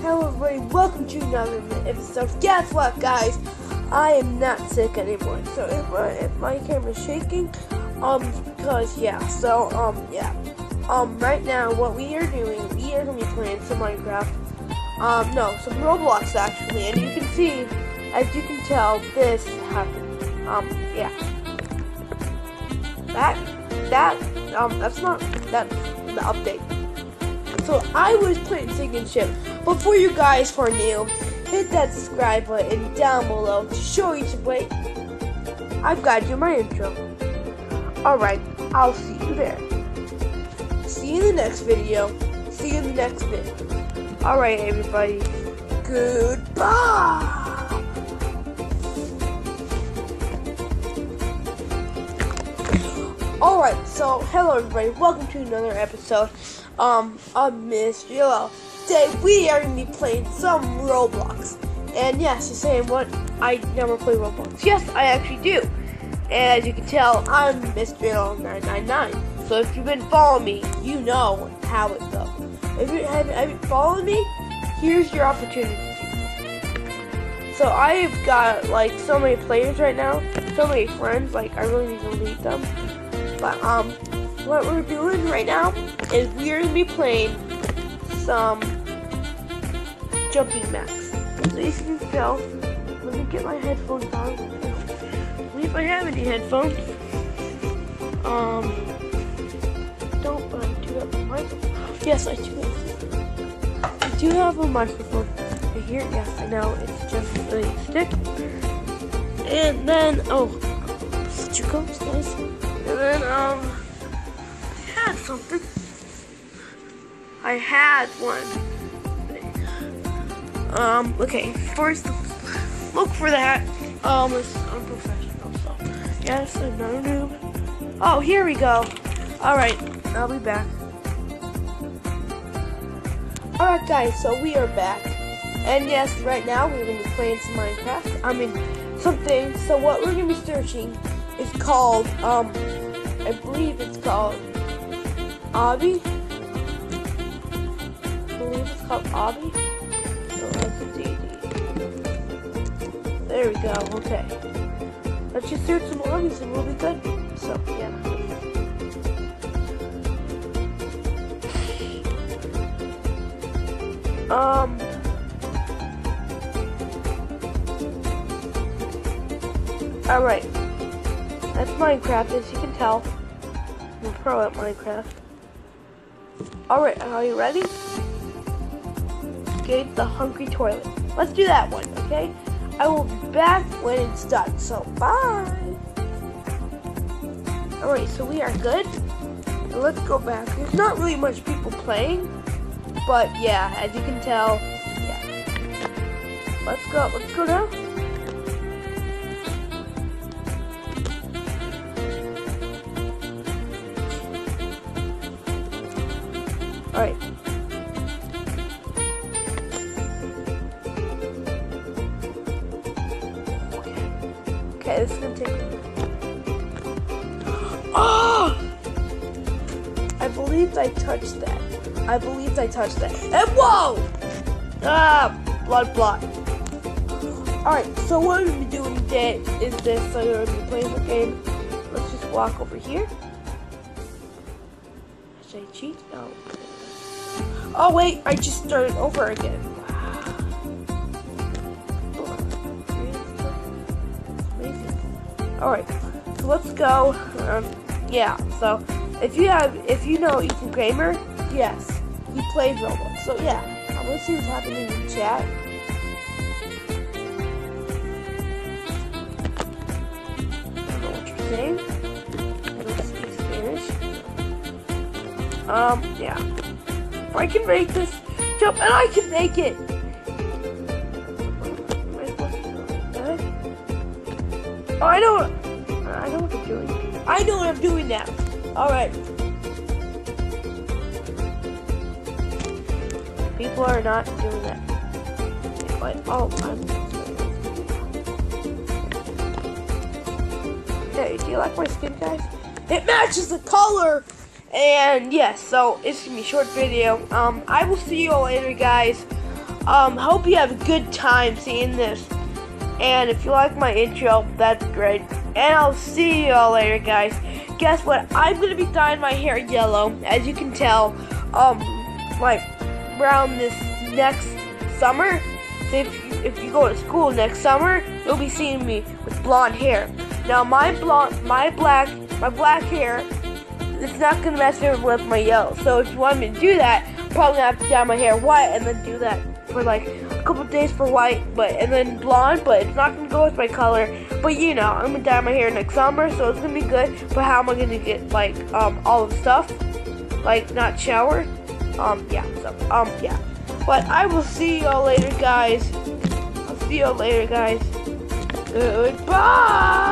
Hello everybody, welcome to another episode. Guess what guys? I am not sick anymore. So if my, if my camera's shaking, um, because yeah, so um, yeah. Um, right now what we are doing, we are gonna be playing some Minecraft. Um, no, some Roblox actually, and you can see, as you can tell, this happened. Um, yeah. That, that, um, that's not, that's the update. So I was playing Sinking Ship. Before you guys who are new, hit that subscribe button down below to show you some way. I've got you my intro. Alright, I'll see you there. See you in the next video. See you in the next video. Alright, everybody. Goodbye. Alright, so hello everybody, welcome to another episode um of Mr. Yellow. Today we are gonna be playing some Roblox. And yes, you're saying what I never play Roblox. Yes, I actually do. And as you can tell, I'm Mr. Yellow 999. So if you've been following me, you know how it goes. If you haven't, haven't followed me, here's your opportunity. So I've got like so many players right now, so many friends, like I really need to lead them. But um, what we're doing right now is we're gonna be playing some jumping max. So you can tell. Let me get my headphones on. I believe I have any headphones. Um, don't, but I do have a microphone. Yes, I do. I do have a microphone right here. Yes, I know. It's just a stick. And then, oh, such a ghost, nice. And then, um, I had something. I had one. Um, okay, first, look for that. Um, it's unprofessional, so. Yes, another noob. Oh, here we go. Alright, I'll be back. Alright, guys, so we are back. And yes, right now we're to be playing some Minecraft. I mean, something. So, what we're to be searching is called, um, I believe it's called Obby. I believe it's called Obby. There we go, okay. Let's just search some obbies and we'll be good. So, yeah. Um. Alright. That's Minecraft, as you can tell. I'm pro at Minecraft. Alright, are you ready? Escape the hungry toilet. Let's do that one, okay? I will be back when it's done, so bye! Alright, so we are good. Let's go back. There's not really much people playing, but yeah, as you can tell, yeah. Let's go, let's go now. Okay, this is gonna take. Oh! I believe I touched that. I believe I touched that. And whoa! Ah, blood blot. Alright, so what we're gonna be doing today is this. So we're gonna be playing the game. Let's just walk over here. Should I cheat? No. Oh wait, I just started over again. All right, so let's go. Um, yeah, so if you have, if you know Ethan Kramer, yes, he plays Roblox. So yeah, I'm gonna see what's happening in chat. I don't know what don't speak Spanish. Um, yeah. I can make this jump, and I can make it. Oh, I don't. I know what I'm doing. I know what I'm doing now. All right. People are not doing that. Wait, oh, I'm. Hey, do you like my skin, guys? It matches the color. And yes, so it's gonna be a short video. Um, I will see you all later, guys. um, hope you have a good time seeing this. And if you like my intro, that's great. And I'll see you all later, guys. Guess what? I'm gonna be dyeing my hair yellow, as you can tell. Um, like around this next summer. So if if you go to school next summer, you'll be seeing me with blonde hair. Now my blonde, my black, my black hair, it's not gonna up with my yellow. So if you want me to do that, probably gonna have to dye my hair white and then do that for like a couple days for white, but and then blonde. But it's not gonna go with my color. But you know, I'm gonna dye my hair next summer, so it's gonna be good. But how am I gonna get like um all the stuff? Like not shower? Um yeah. So um yeah. But I will see y'all later, guys. I'll see y'all later, guys. Goodbye.